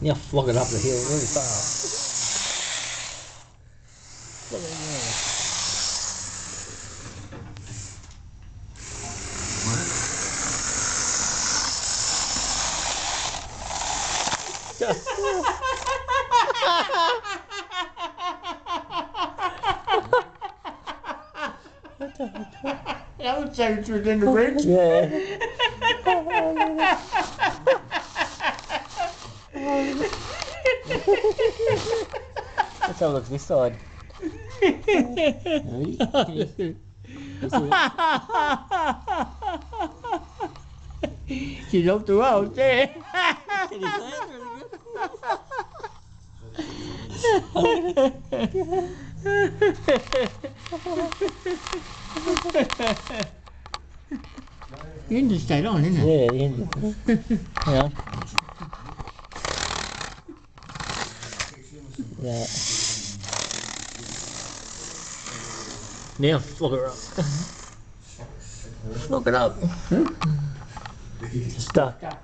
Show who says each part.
Speaker 1: Yeah, flog it up the hill really fast. Flog it in
Speaker 2: That would sound within the bridge.
Speaker 1: Yeah. Let's have a look at this side.
Speaker 2: She's up to out there.
Speaker 1: Can you really good?
Speaker 2: The on, isn't it?
Speaker 1: Yeah, the engine. yeah. Yeah. Now flog it up. flog it up. Hmm? Stuck.
Speaker 2: Yeah.